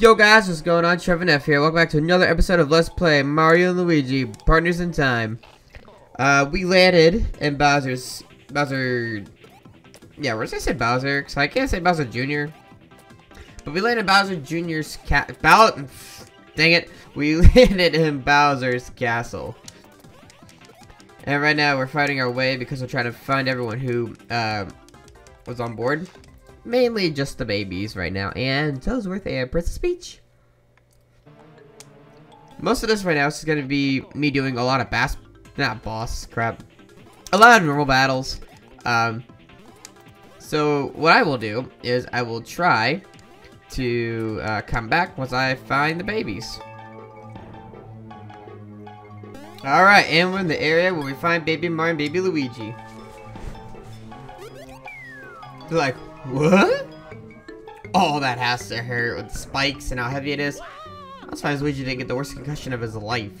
Yo guys, what's going on? Trevin F here. Welcome back to another episode of Let's Play Mario and Luigi, Partners in Time. Uh, we landed in Bowser's, Bowser, yeah, where's I say Bowser? Cause I can't say Bowser Jr. But we landed Bowser Jr.'s cat, Bow, dang it, we landed in Bowser's castle. And right now we're fighting our way because we're trying to find everyone who, uh, was on board. Mainly just the babies right now, and Toadsworth and Princess Peach. Most of this right now is going to be me doing a lot of bass, not boss, crap. A lot of normal battles. Um, so what I will do is I will try to uh, come back once I find the babies. Alright, and we're in the area where we find Baby Mario and Baby Luigi. They're like, what? Oh, that has to hurt with spikes and how heavy it is. That's why Luigi didn't get the worst concussion of his life.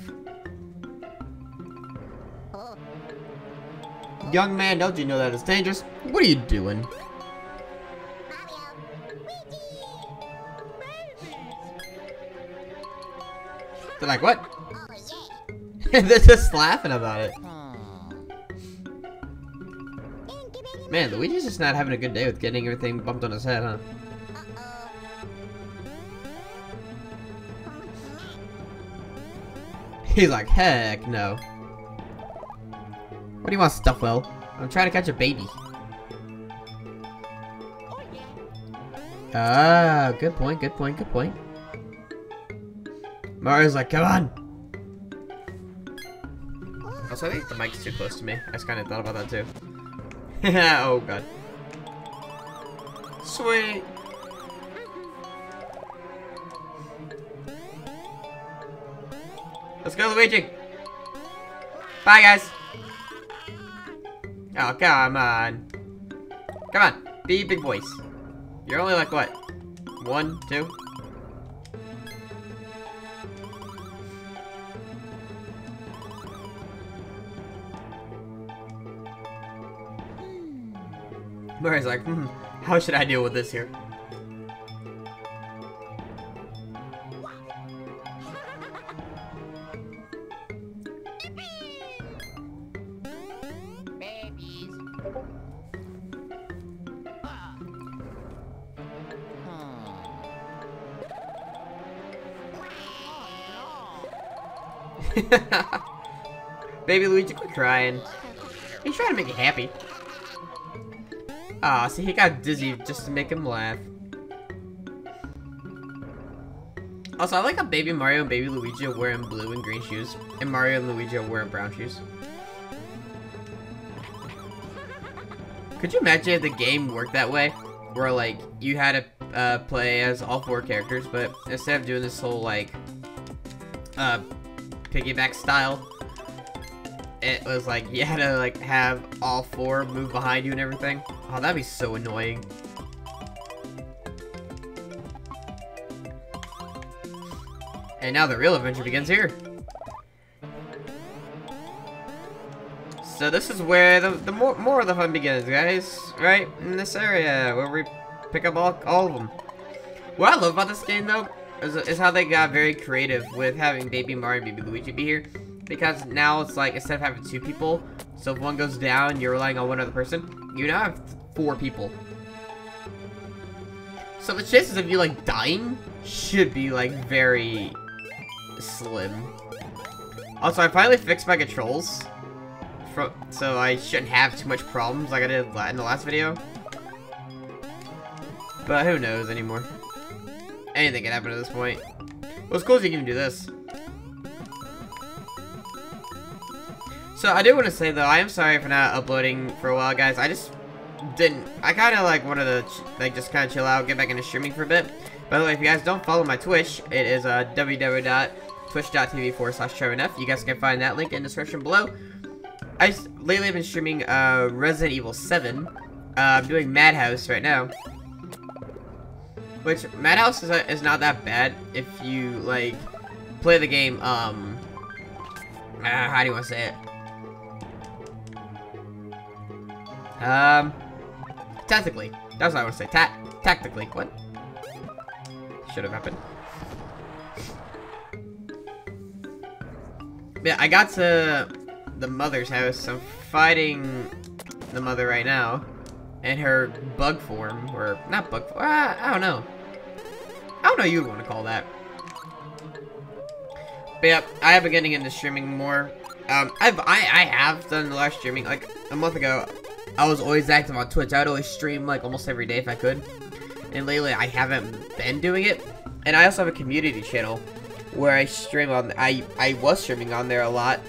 Young man, don't you know that it's dangerous? What are you doing? They're like, what? They're just laughing about it. Man, Luigi's just not having a good day with getting everything bumped on his head, huh? He's like, heck no. What do you want, Stuffwell? I'm trying to catch a baby. Ah, good point, good point, good point. Mario's like, come on! Also, I think the mic's too close to me. I just kind of thought about that too. oh god. Sweet. Let's go, Luigi. Bye, guys. Oh, come on. Come on. Be big boys. You're only like, what? One, two? Mario's like, hmm, how should I deal with this here? Baby Luigi, quit crying. He's trying to make you happy. Ah, see, he got dizzy just to make him laugh. Also, I like how Baby Mario and Baby Luigi are wearing blue and green shoes, and Mario and Luigi are wearing brown shoes. Could you imagine if the game worked that way? Where, like, you had to uh, play as all four characters, but instead of doing this whole, like, uh, piggyback style, it was like you had to like have all four move behind you and everything. Oh, that'd be so annoying. And now the real adventure begins here. So this is where the, the more, more of the fun begins, guys. Right? In this area, where we pick up all, all of them. What I love about this game, though, is, is how they got very creative with having Baby Mario and Baby Luigi be here because now it's like instead of having two people, so if one goes down, you're relying on one other person. You now have four people. So the chances of you like dying should be like very slim. Also, I finally fixed my controls, from, so I shouldn't have too much problems like I did in the last video. But who knows anymore. Anything can happen at this point. What's cool is you can do this. So I do want to say though, I am sorry for not uploading for a while, guys. I just didn't. I kind of like wanted to like just kind of chill out, get back into streaming for a bit. By the way, if you guys don't follow my Twitch, it is uh, www.twitch.tv forward slash TrevinF. You guys can find that link in the description below. I just, lately have been streaming uh, Resident Evil 7. Uh, I'm doing Madhouse right now. Which, Madhouse is, uh, is not that bad if you, like, play the game, um... Uh, how do you want to say it? Um, tactically. That's what I want to say. Ta tactically. What? should have happened. Yeah, I got to the mother's house. I'm fighting the mother right now. And her bug form, or not bug form, uh, I don't know. I don't know you would want to call that. But yeah, I have been getting into streaming more. Um, I've, I, I have done lot of streaming. Like, a month ago, I was always active on Twitch. I would always stream, like, almost every day if I could. And lately, I haven't been doing it. And I also have a community channel where I stream on. I I was streaming on there a lot,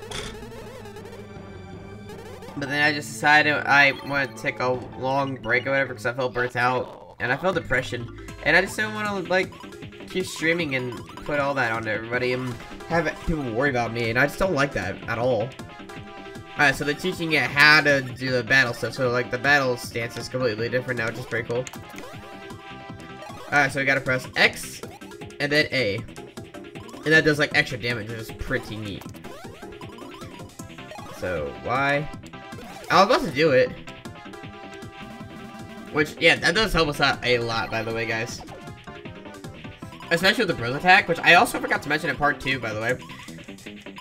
but then I just decided I want to take a long break or whatever because I felt burnt out and I felt depression, and I just didn't want to like keep streaming and put all that on everybody and have people worry about me, and I just don't like that at all. Alright, so they're teaching you how to do the battle stuff, so like the battle stance is completely different now, which is pretty cool. Alright, so we gotta press X and then A. And that does like extra damage, which is pretty neat. So, Y. I was about to do it. Which, yeah, that does help us out a lot, by the way, guys. Especially with the Bros attack, which I also forgot to mention in part 2, by the way.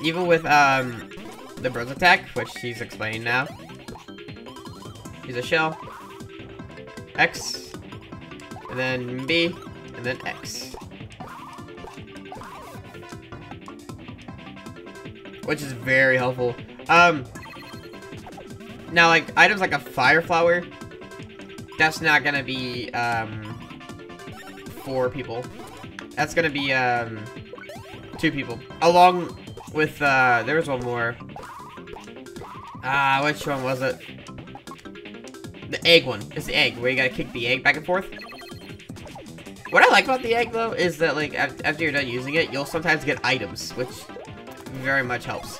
Even with, um, the Bros attack, which he's explaining now. Use a shell. X. And then B. And then X. which is very helpful. Um, now, like, items like a fire flower, that's not gonna be, um, four people. That's gonna be, um, two people. Along with, uh, there was one more. Ah, uh, which one was it? The egg one. It's the egg, where you gotta kick the egg back and forth. What I like about the egg, though, is that, like, after you're done using it, you'll sometimes get items, which very much helps.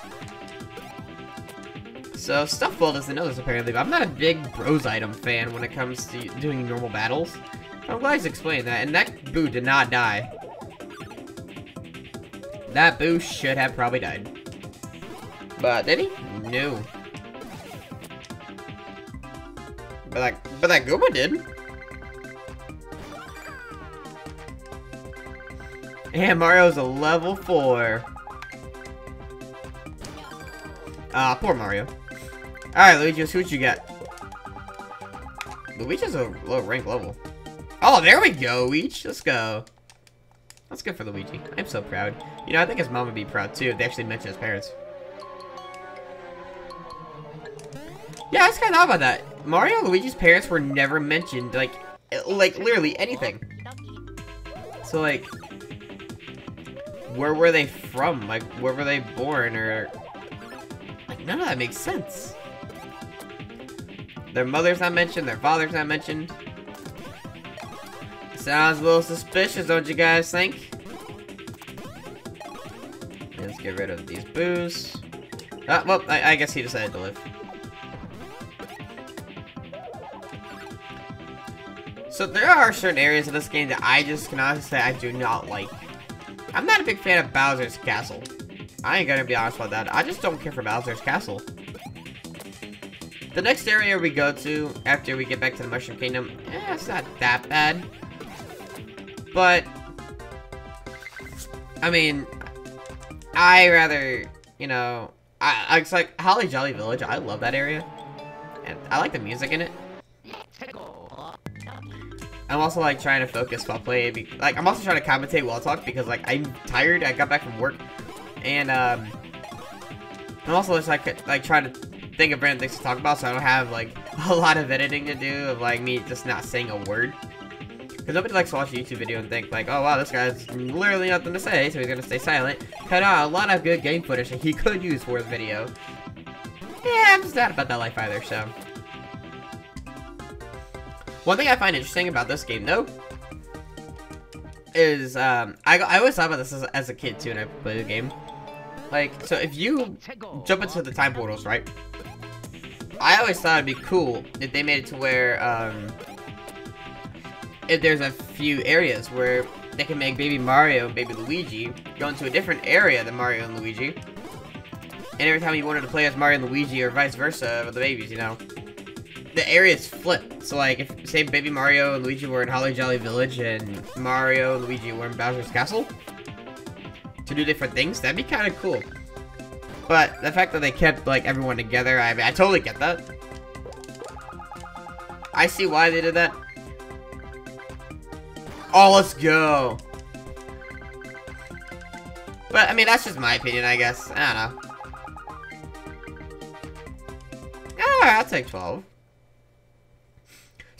So, Stuffwell doesn't know this apparently, but I'm not a big bros item fan when it comes to doing normal battles. I'm glad he's explained that, and that Boo did not die. That Boo should have probably died. But, did he? No. But that, but that Goomba did. And Mario's a level 4. Ah, uh, poor Mario. Alright, Luigi, see what you got. Luigi's a low rank level. Oh, there we go, Luigi. Let's go. That's good for Luigi. I'm so proud. You know, I think his mom would be proud too if they actually mentioned his parents. Yeah, I just kind of thought about that. Mario and Luigi's parents were never mentioned, like, like literally anything. So, like, where were they from? Like, where were they born, or Like, None of that makes sense. Their mother's not mentioned, their father's not mentioned. Sounds a little suspicious, don't you guys think? Let's get rid of these boos. Ah, well, I, I guess he decided to live. So there are certain areas of this game that I just can honestly say I do not like. I'm not a big fan of Bowser's Castle. I ain't gonna be honest about that. I just don't care for Bowser's Castle. The next area we go to, after we get back to the Mushroom Kingdom, eh, it's not that bad. But, I mean, I rather, you know, I, it's like Holly Jolly Village. I love that area. And I like the music in it. I'm also like trying to focus while playing. Like I'm also trying to commentate while I talk because like I'm tired. I got back from work and um, I'm also just like like trying to think of random things to talk about, so I don't have like a lot of editing to do of like me just not saying a word. Because nobody likes to watch a YouTube video and think like, oh wow, this guy's literally nothing to say, so he's gonna stay silent. Cut out a lot of good game footage that he could use for his video. Yeah, I'm just not about that life either, so. One thing I find interesting about this game, though, is, um, I, I always thought about this as, as a kid, too, when I played the game. Like, so if you jump into the time portals, right? I always thought it'd be cool if they made it to where, um, if there's a few areas where they can make Baby Mario and Baby Luigi go into a different area than Mario and Luigi. And every time you wanted to play as Mario and Luigi or vice versa with the babies, you know, the areas flip. So like, if say Baby Mario and Luigi were in Holly Jolly Village and Mario and Luigi were in Bowser's Castle to do different things, that'd be kind of cool. But the fact that they kept like everyone together, I mean, I totally get that. I see why they did that. Oh, let's go. But, I mean, that's just my opinion, I guess. I don't know. Alright, I'll take 12.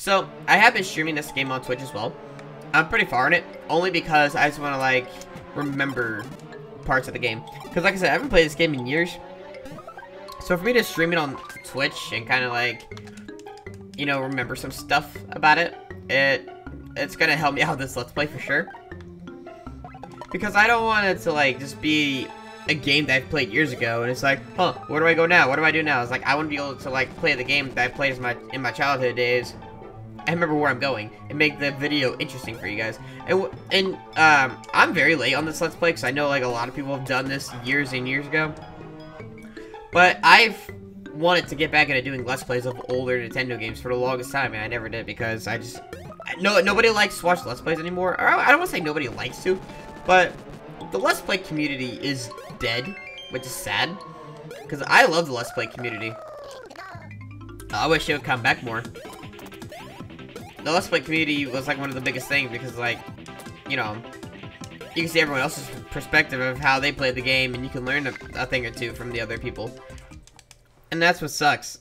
So, I have been streaming this game on Twitch as well. I'm pretty far in it, only because I just want to, like, remember parts of the game. Because, like I said, I haven't played this game in years. So, for me to stream it on Twitch and kind of, like, you know, remember some stuff about it, it it's gonna help me out this Let's Play for sure. Because I don't want it to, like, just be a game that I've played years ago, and it's like, huh, where do I go now? What do I do now? It's like, I want to be able to, like, play the game that I played my, in my childhood days, I remember where I'm going, and make the video interesting for you guys. And, and um, I'm very late on this Let's Play, because I know, like, a lot of people have done this years and years ago. But I've wanted to get back into doing Let's Plays of older Nintendo games for the longest time, and I never did, because I just... No, nobody likes to watch Let's Plays anymore. Or I don't want to say nobody likes to, but the Let's Play community is dead, which is sad. Because I love the Let's Play community. I wish it would come back more. The Let's Play community was like one of the biggest things because like, you know, you can see everyone else's perspective of how they play the game and you can learn a, a thing or two from the other people. And that's what sucks.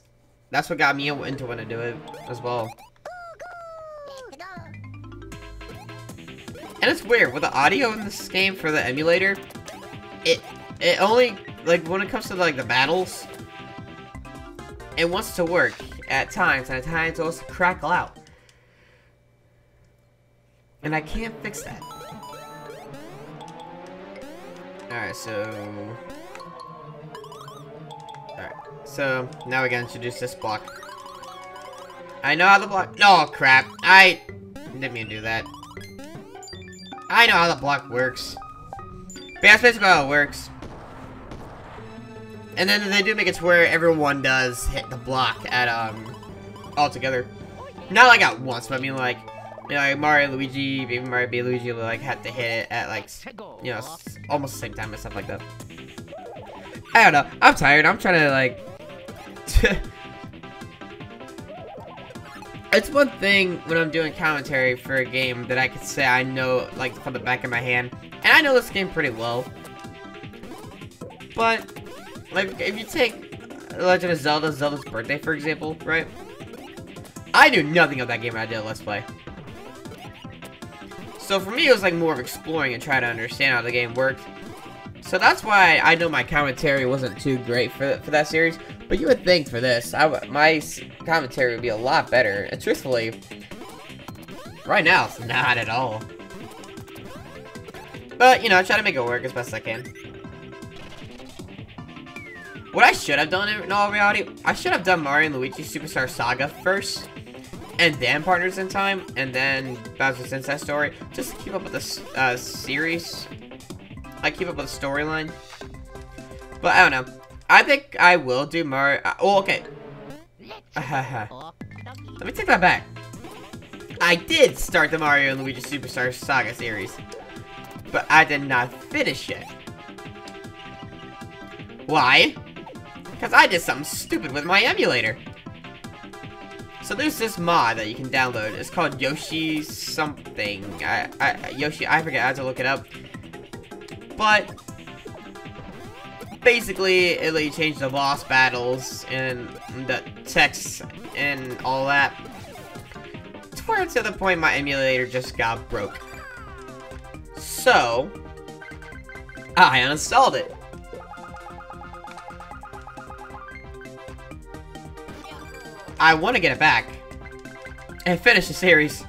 That's what got me into wanting to do it as well. And it's weird, with the audio in this game for the emulator, it it only, like, when it comes to, like, the battles, it wants to work at times, and at times it wants to crackle out. And I can't fix that. Alright, so... Alright, so now we gotta introduce this block. I know how the block- No, crap. I didn't mean to do that. I know how the block works. But that's basically how it works. And then they do make it to where everyone does hit the block at, um, all together. Not like at once, but I mean like, you know, like Mario, Luigi, Baby Mario, Baby Luigi, like, had to hit it at, like, you know, almost the same time and stuff like that. I don't know. I'm tired. I'm trying to, like... it's one thing when I'm doing commentary for a game that I could say I know, like, from the back of my hand. And I know this game pretty well. But, like, if you take Legend of Zelda, Zelda's Birthday, for example, right? I knew nothing of that game when I did a Let's Play. So for me, it was like more of exploring and trying to understand how the game worked. So that's why I know my commentary wasn't too great for, for that series. But you would think for this, I, my commentary would be a lot better. And truthfully, right now, it's not at all. But, you know, I try to make it work as best I can. What I should have done in all reality, I should have done Mario and Luigi Superstar Saga first and then Partners in Time, and then Bowser's Inside Story, just to keep up with the uh, series. I keep up with the storyline. But I don't know. I think I will do Mario. Uh, oh, okay. Let me take that back. I did start the Mario and Luigi Superstar Saga series, but I did not finish it. Why? Because I did something stupid with my emulator. So there's this mod that you can download. It's called Yoshi something. I, I, Yoshi, I forget. I have to look it up. But basically, it let you change the boss battles and the text and all that. To where to the point my emulator just got broke. So, I uninstalled it. I want to get it back and finish the series.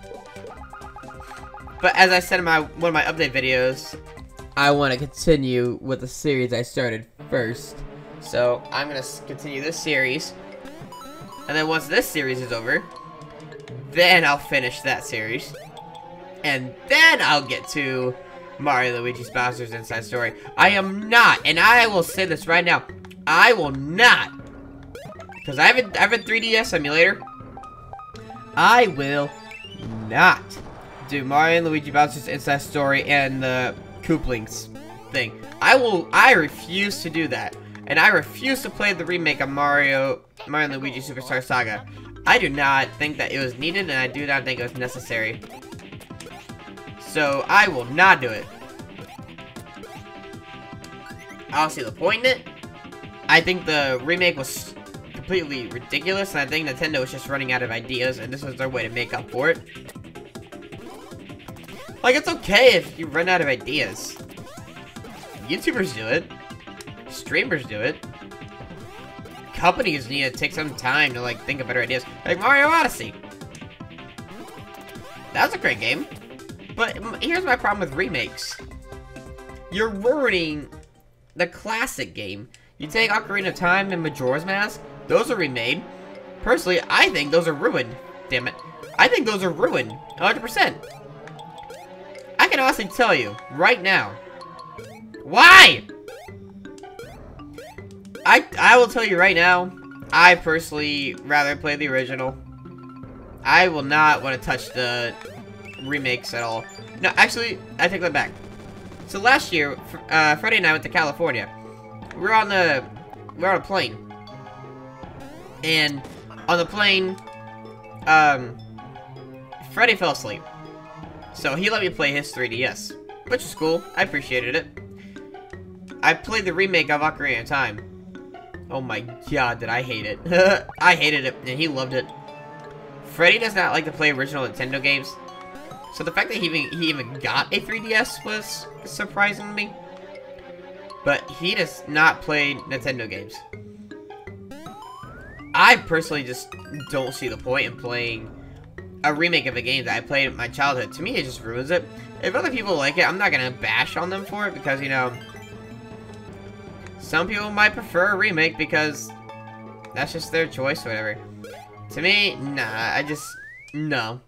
But as I said in my one of my update videos, I want to continue with the series I started first. So I'm going to continue this series. And then once this series is over, then I'll finish that series. And then I'll get to Mario Luigi's Bowser's Inside Story. I am not, and I will say this right now, I will not because I have have a 3DS emulator. I will not do Mario and Luigi Bowser's Inside Story and the Koopalings thing. I will, I refuse to do that. And I refuse to play the remake of Mario, Mario and Luigi Superstar Saga. I do not think that it was needed, and I do not think it was necessary. So, I will not do it. I don't see the point in it. I think the remake was completely ridiculous, and I think Nintendo was just running out of ideas, and this was their way to make up for it. Like, it's okay if you run out of ideas. YouTubers do it. Streamers do it. Companies need to take some time to, like, think of better ideas. Like Mario Odyssey. That was a great game. But here's my problem with remakes. You're ruining the classic game. You take Ocarina of Time and Majora's Mask, those are remade. Personally, I think those are ruined. Damn it. I think those are ruined. 100%. I can honestly tell you, right now. Why? I, I will tell you right now, I personally rather play the original. I will not want to touch the remakes at all. No, actually, I take that back. So last year, uh, Freddie and I went to California. We were on the, we were on a plane. And on the plane, um, Freddie fell asleep. So he let me play his 3DS, which is cool. I appreciated it. I played the remake of Ocarina of Time. Oh my god, did I hate it. I hated it, and he loved it. Freddy does not like to play original Nintendo games. So the fact that he even, he even got a 3DS was surprising to me. But he does not play Nintendo games. I personally just don't see the point in playing a remake of a game that I played in my childhood. To me, it just ruins it. If other people like it, I'm not going to bash on them for it because, you know, some people might prefer a remake because that's just their choice or whatever. To me, nah, I just, no.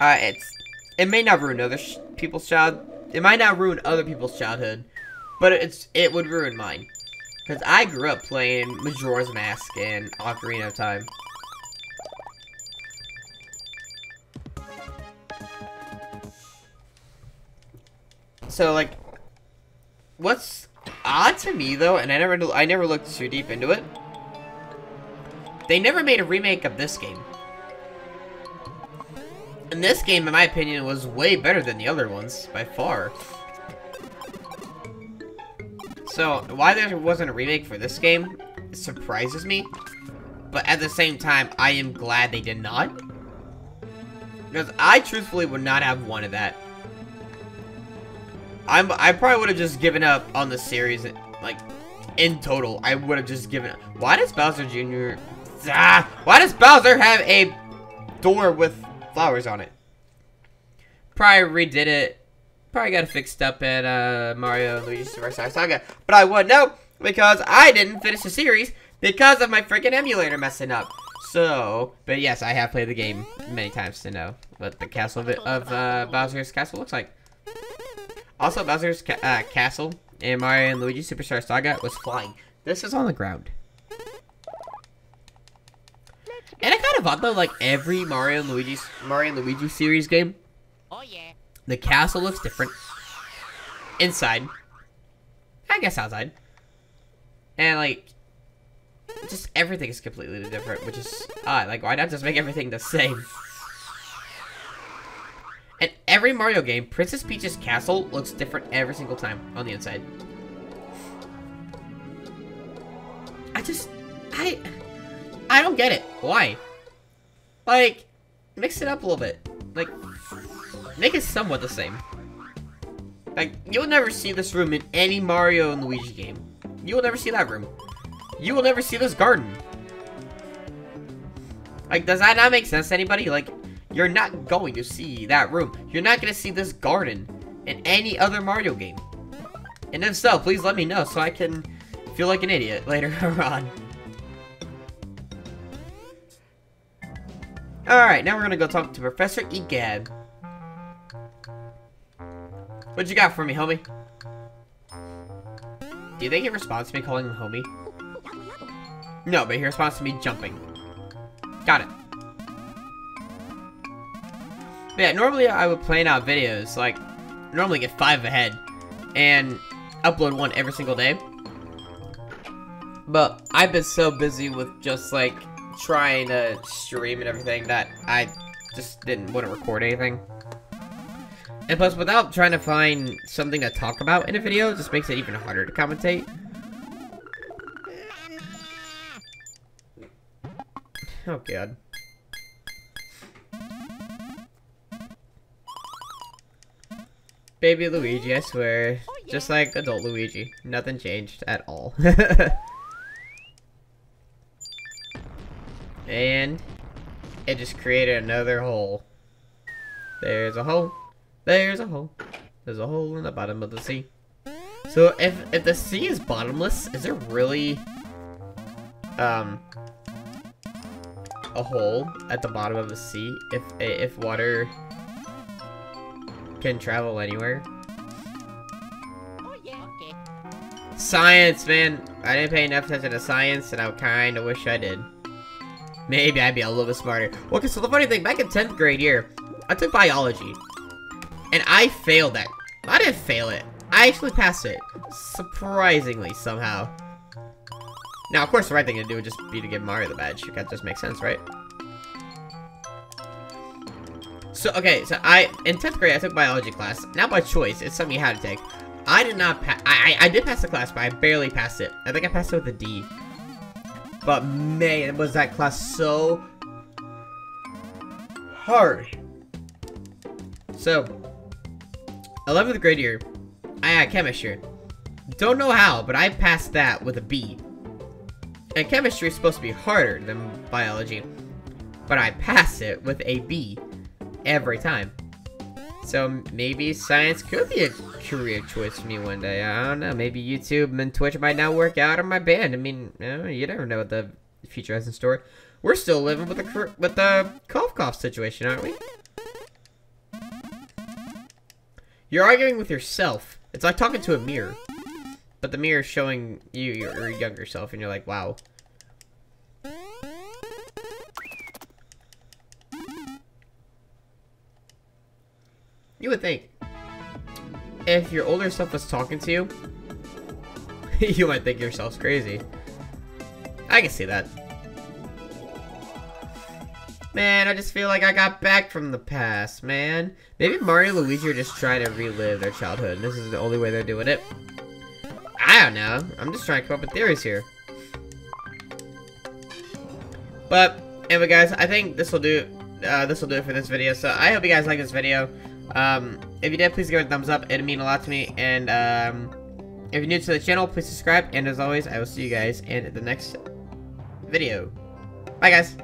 Uh, it's, it may not ruin other people's child, it might not ruin other people's childhood, but it's, it would ruin mine. Because I grew up playing Majora's Mask and Ocarina of Time. So, like, what's odd to me though, and I never I never looked too deep into it. They never made a remake of this game. And this game, in my opinion, was way better than the other ones, by far. So, why there wasn't a remake for this game surprises me. But at the same time, I am glad they did not. Because I truthfully would not have wanted that. I'm I probably would have just given up on the series like in total. I would have just given up. Why does Bowser Jr. Ah, why does Bowser have a door with flowers on it? Probably redid it. Probably got it fixed up at uh, Mario and Luigi Superstar Saga. But I would know because I didn't finish the series because of my freaking emulator messing up. So, but yes, I have played the game many times to know what the castle of uh, Bowser's castle looks like. Also, Bowser's ca uh, castle in Mario and Luigi Superstar Saga was flying. This is on the ground. And I kind of thought though, like every Mario and Luigi Mario and Luigi series game, oh yeah, the castle looks different inside. I guess outside, and like just everything is completely different, which is odd. Like, why not just make everything the same? In every Mario game, Princess Peach's castle looks different every single time on the inside. I just, I, I don't get it. Why? Like, mix it up a little bit. Like, make it somewhat the same. Like, you'll never see this room in any Mario and Luigi game. You will never see that room. You will never see this garden. Like, does that not make sense to anybody? Like, you're not going to see that room. You're not going to see this garden in any other Mario game. And if so, please let me know so I can feel like an idiot later on. Alright, now we're gonna go talk to Professor Egad. What you got for me, homie? Do you think he responds to me calling him homie? No, but he responds to me jumping. Got it. But yeah, normally I would plan out videos, like, normally get five ahead, and upload one every single day. But I've been so busy with just, like, trying to stream and everything that I just didn't want to record anything. And plus, without trying to find something to talk about in a video, just makes it even harder to commentate. Oh god. Baby Luigi, I swear. Just like adult Luigi. Nothing changed at all. and it just created another hole. There's a hole. There's a hole. There's a hole in the bottom of the sea. So if if the sea is bottomless, is there really um a hole at the bottom of the sea if if water can travel anywhere? Science, man. I didn't pay enough attention to science, and I kind of wish I did. Maybe I'd be a little bit smarter. Okay, so the funny thing, back in 10th grade year, I took biology. And I failed that. I didn't fail it. I actually passed it. Surprisingly, somehow. Now, of course, the right thing to do would just be to give Mario the badge. That just makes sense, right? So, okay, so I, in 10th grade, I took biology class. Not by choice, it's something you had to take. I did not pass, I, I, I did pass the class, but I barely passed it. I think I passed it with a D. But man, was that class so hard. So, 11th grade year, I had chemistry. Don't know how, but I passed that with a B. And chemistry is supposed to be harder than biology. But I pass it with a B every time. So maybe science could be a career choice for me one day. I don't know. Maybe YouTube and Twitch might not work out or my band. I mean, you never know what the future has in store. We're still living with the with the cough cough situation, aren't we? You're arguing with yourself. It's like talking to a mirror. But the mirror is showing you your younger self, and you're like, wow. You would think, if your older self was talking to you, you might think yourself's crazy. I can see that. Man, I just feel like I got back from the past, man. Maybe Mario and Luigi are just trying to relive their childhood, and this is the only way they're doing it. I don't know. I'm just trying to come up with theories here. But, anyway guys, I think this will do uh, this will do it for this video. So, I hope you guys like this video. Um, if you did, please give it a thumbs up. It'd mean a lot to me. And, um, if you're new to the channel, please subscribe. And as always, I will see you guys in the next video. Bye, guys.